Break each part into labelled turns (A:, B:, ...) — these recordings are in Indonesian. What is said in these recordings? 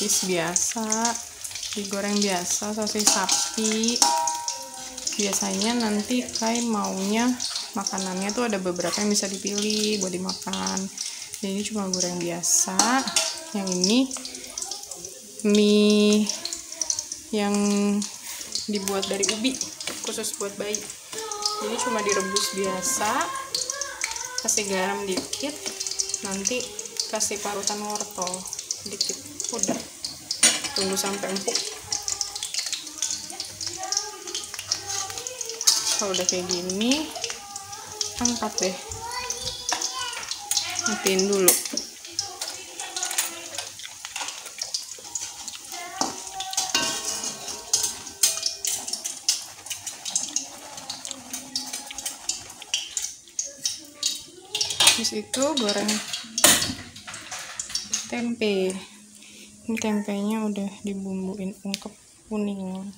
A: sosis biasa digoreng biasa sosis sapi. Biasanya nanti kai maunya makanannya tuh ada beberapa yang bisa dipilih buat dimakan. Jadi ini cuma goreng biasa. Yang ini mie yang dibuat dari ubi khusus buat bayi. Jadi cuma direbus biasa kasih garam dikit nanti kasih parutan wortel dikit udah. Tunggu sampai empuk. Kalau udah kayak gini angkat deh. Matiin dulu. Habis itu goreng tempe. Ini tempenya udah dibumbuin ungkep kuning.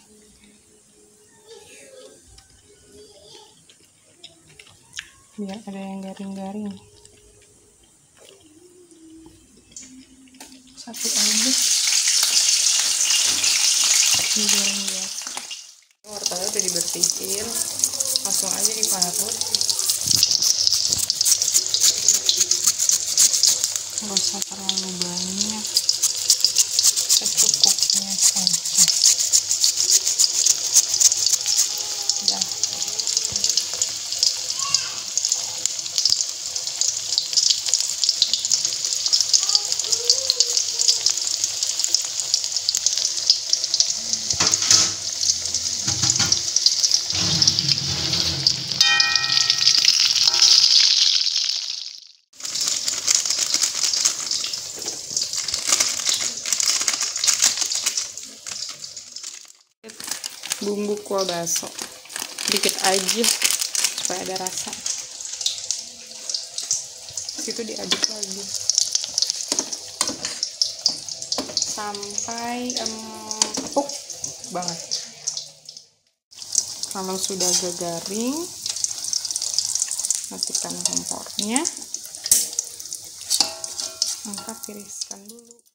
A: Biar ada yang garing-garing. Satu aja. Digoreng biasa. Wortelnya udah dibersihin. Langsung aja diparut nggak usah terlalu banyak. Secukupnya saja udah bumbu kuah bakso. Dikit aja supaya ada rasa. Situ diaduk lagi. Sampai empuk banget. Kalau sudah agak garing matikan kompornya. Angkat tiriskan dulu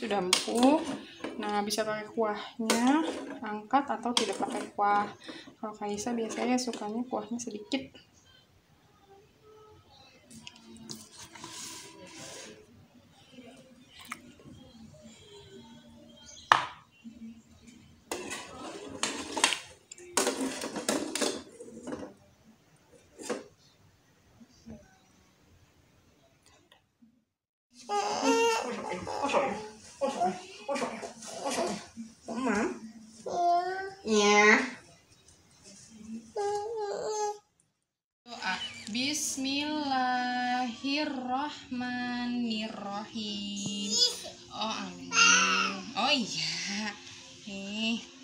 A: sudah empuk. Nah bisa pakai kuahnya. Angkat atau tidak pakai kuah. Kalau Kaisa biasanya sukanya kuahnya sedikit Doa. Bismillahirrahmanirrahim. Oh, amin. Oh iya. Nih.